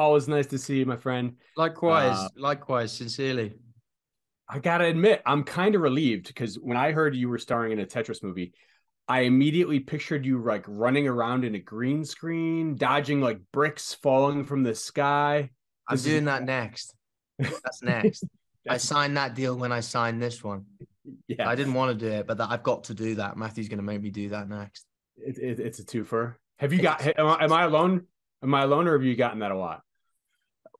Always nice to see you, my friend. Likewise, Uh, likewise, sincerely. I gotta admit, I'm kind of relieved because when I heard you were starring in a Tetris movie, I immediately pictured you like running around in a green screen, dodging like bricks falling from the sky. I'm This is- doing that next. That's next. I signed that deal when I signed this one. Yeah, I didn't want to do it, but that, I've got to do that. Matthew's going to make me do that next. it, it, it's a twofer. Have you got? Am I, am I alone? Am I alone, or have you gotten that a lot?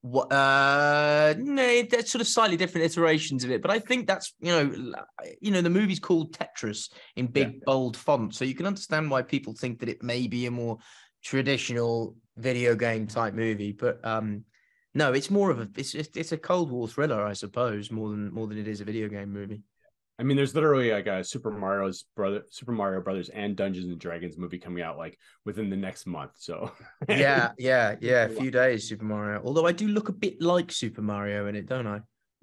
What? Uh, no, that's sort of slightly different iterations of it, but I think that's you know, you know, the movie's called Tetris in big Yeah. bold font, so you can understand why people think that it may be a more traditional video game type movie, but um, no, it's more of a it's it's, it's a Cold War thriller, I suppose, more than more than it is a video game movie. I mean, there's literally like a Super Mario's brother, Super Mario Brothers, and Dungeons and Dragons movie coming out like within the next month. So Yeah, yeah, yeah. A few days, Super Mario. Although I do look a bit like Super Mario in it, don't I?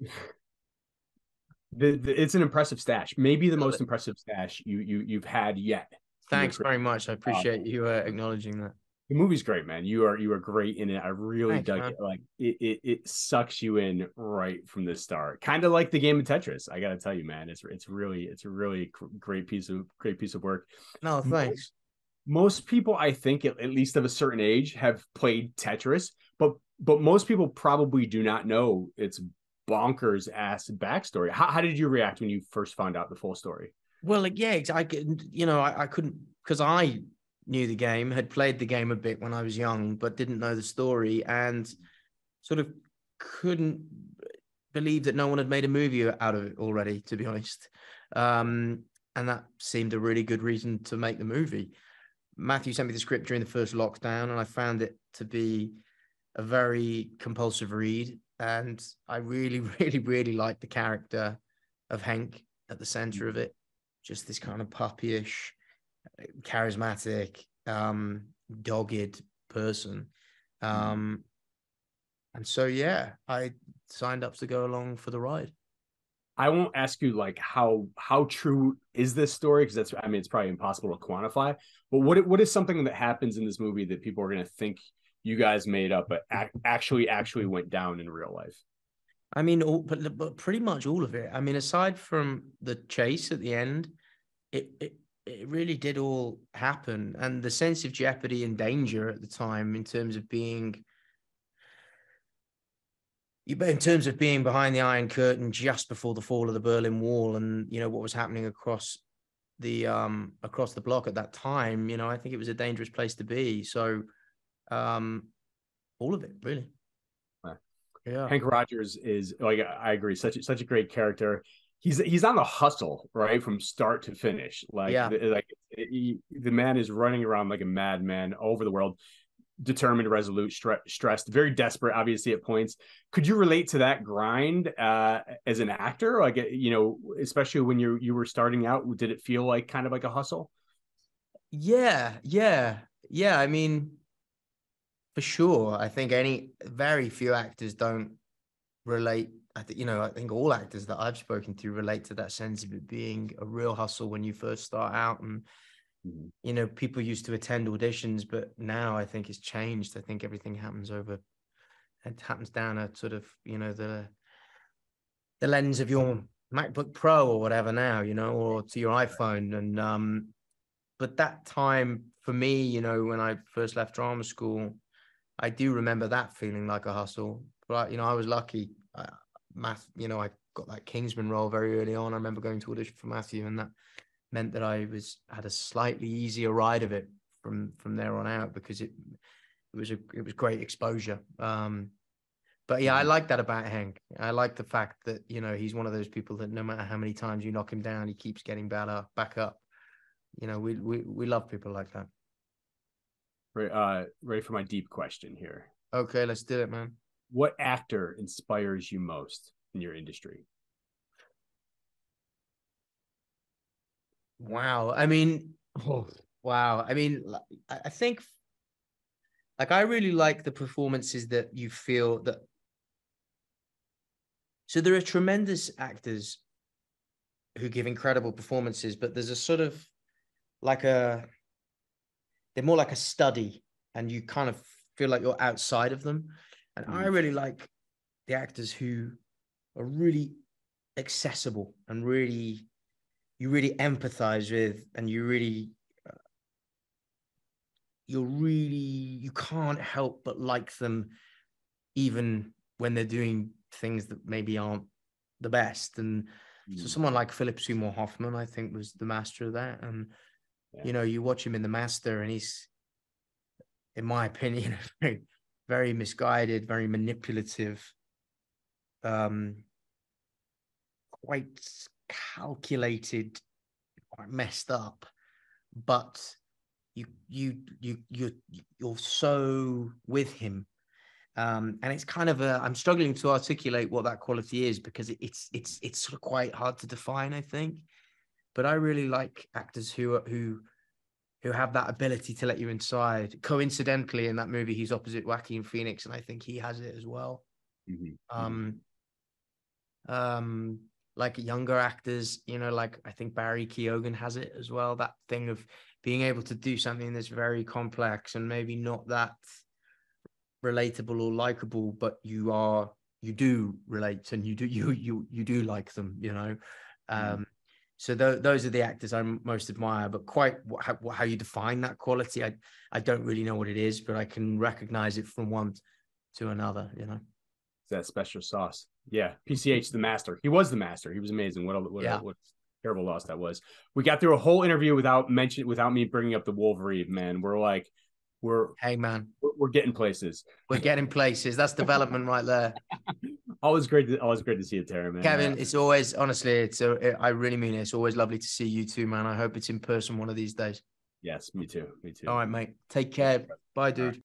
the, the, it's an impressive stash. Maybe the Love most it. impressive stash you you you've had yet. Thanks very much. I appreciate you uh, acknowledging that. The movie's great, man. You are you are great in it. I really Thanks, dug man. it. Like it, it it sucks you in right from the start. Kind of like the game of Tetris. I gotta tell you, man. It's it's really it's a really great piece of great piece of work. No, thanks. most people i think at, at least of a certain age have played tetris but but most people probably do not know its bonkers ass backstory how, how did you react when you first found out the full story Well, like, yeah, I you know, I, I couldn't because I knew the game, had played the game a bit when I was young, but didn't know the story and sort of couldn't believe that no one had made a movie out of it already, to be honest. Um, and that seemed a really good reason to make the movie. Matthew sent me the script during the first lockdown, and I found it to be a very compulsive read. And I really, really, really liked the character of Hank at the center of it. Just this kind of puppyish, charismatic, um, dogged person. Um, and so, yeah, I signed up to go along for the ride. i won't ask you like how how true is this story because that's i mean it's probably impossible to quantify but what what is something that happens in this movie that people are going to think you guys made up but ac- actually actually went down in real life I mean, all, but, but pretty much all of it. I mean, aside from the chase at the end, it, it it really did all happen, and the sense of jeopardy and danger at the time, in terms of being, you in terms of being behind the Iron Curtain just before the fall of the Berlin Wall, and you know what was happening across the um across the block at that time. You know, I think it was a dangerous place to be. So, um, all of it really. Yeah. Hank Rogers is like I agree, such a, such a great character. He's he's on the hustle right from start to finish. Like Yeah. the, like he, the man is running around like a madman over the world, determined, resolute, stre- stressed, very desperate. Obviously at points. Could you relate to that grind uh, as an actor? Like you know, especially when you you were starting out, did it feel like kind of like a hustle? Yeah, yeah, yeah. I mean, for sure. I think any very few actors don't relate. I think you know. I think all actors that I've spoken to relate to that sense of it being a real hustle when you first start out, and Mhm. you know, people used to attend auditions, but now I think it's changed. I think everything happens over. It happens down a sort of you know the the lens of your MacBook Pro or whatever now, you know, or to your iPhone, and um, but that time for me, you know, when I first left drama school, I do remember that feeling like a hustle. But you know, I was lucky. I, math, you know, I got that Kingsman role very early on. I remember going to audition for Matthew, and that meant that I was had a slightly easier ride of it from from there on out because it it was a it was great exposure. Um, but yeah, I like that about Hank. I like the fact that you know he's one of those people that no matter how many times you knock him down, he keeps getting better, back up. You know, we we we love people like that. Right, uh, ready for my deep question here. Okay, let's do it, man. What actor inspires you most in your industry? Wow. I mean, oh, wow. I mean, I I think like I really like the performances that you feel that. So there are tremendous actors who give incredible performances, but there's a sort of like a they're more like a study and you kind of feel like you're outside of them. And I Mhm. really like the actors who are really accessible and really you really empathize with and you really uh, you're really you can't help but like them even when they're doing things that maybe aren't the best and so Mm. someone like Philip Seymour Hoffman, I think, was the master of that. And Yeah. you know, you watch him in The Master, and he's, in my opinion, very, very misguided, very manipulative, um, quite calculated, quite messed up. But you, you, you, you, you're so with him um, and it's kind of a i'm struggling to articulate what that quality is because it, it's it's it's sort of quite hard to define i think but i really like actors who are who who have that ability to let you inside coincidentally in that movie he's opposite Joaquin Phoenix and i think he has it as well Mhm. um um like younger actors you know like i think barry keoghan has it as well that thing of being able to do something that's very complex and maybe not that relatable or likable but you are you do relate and you do you you you do like them you know Mhm. um so th- those are the actors i most admire but quite wh- how, how you define that quality i i don't really know what it is but i can recognize it from one to another you know it's that special sauce. Yeah, PSH the master. He was the master. He was amazing. What a what, Yeah. a, what a terrible loss that was. We got through a whole interview without mention without me bringing up the Wolverine. Man, we're like, we're hey man we're, we're getting places. we're getting places that's development right there Always great. To, always great to see you, Terry. Man. kevin Uh, it's always honestly it's a, i really mean it it's always lovely to see you too man i hope it's in person one of these days yes, me too. Me too. all right mate take care bye dude